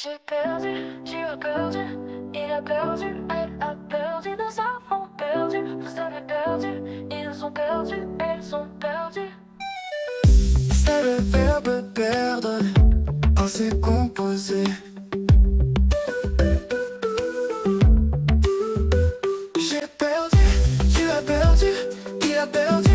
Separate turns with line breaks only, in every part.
J'ai perdu, tu as perdu, il a perdu, elle a perdu, nous avons perdu, vous avez perdu, ils ont perdu, elles ont perdu.
C'est le verbe perdre, pensée composé. J'ai perdu, tu as perdu, il a perdu,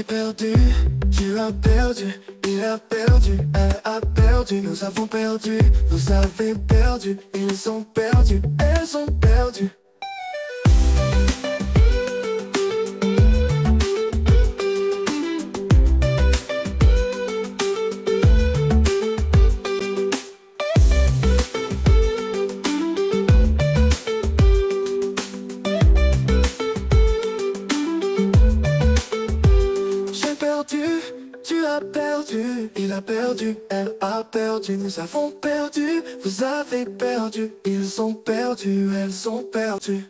J'ai perdu, tu as perdu, il a perdu, elle a perdu, nous avons perdu, vous avez perdu, ils ont perdu, elles ont perdu. Tu as perdu, il a perdu, elle a perdu, nous avons perdu, vous avez perdu, ils ont perdu, elles ont perdu.